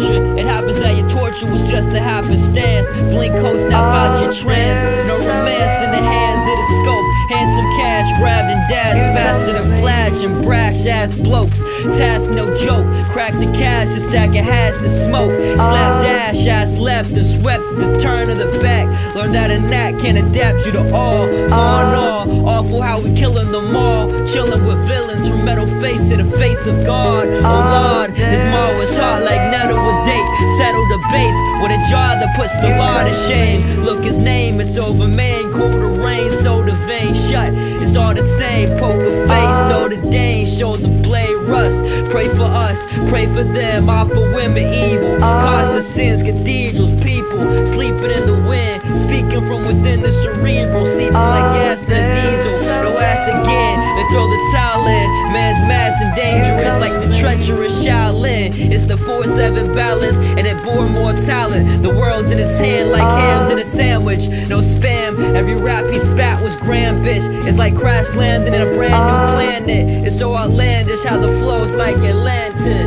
It happens that your torture was just a happenstance. Blink coast, snap out your trance. No romance in the hands of the scope. Handsome cash grabbed and dashed faster than flash and brash ass blokes. Task no joke. Crack the cash, a stack of hash to smoke. Slap uh. dash, I slept and swept at the turn of the back. Learn that a knack can adapt you to all. Far uh. and all, awful how we killing them all. Chilling with villains from metal face to the face of God. Oh uh, Lord, base with a jaw that puts the law to shame. Look, his name is over main. The rain, so the vein shut. It's all the same. Poker face, Notre Dame, show the blade rust. Pray for us, pray for them, all for women evil. Cause the sins, cathedrals, people sleeping in the wind. Speaking from within the cerebral, seeping like gas in a diesel. No ass again, they throw the towel in. Man's mass and dangerous like the treacherous Shaolin. It's the 4-7 balance and it bore more talent. The world's in his hand like hams in a sandwich. No spam, every rap he spat was grand bitch. It's like crash landing in a brand new planet. It's so outlandish how the flow's like Atlantis.